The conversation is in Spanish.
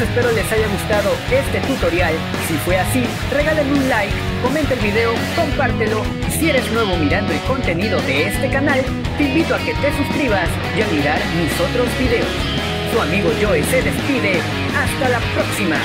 espero les haya gustado este tutorial. Si fue así, regálame un like, comenta el video, compártelo si eres nuevo mirando el contenido de este canal, te invito a que te suscribas y a mirar mis otros videos. Su amigo Joe se despide. Hasta la próxima.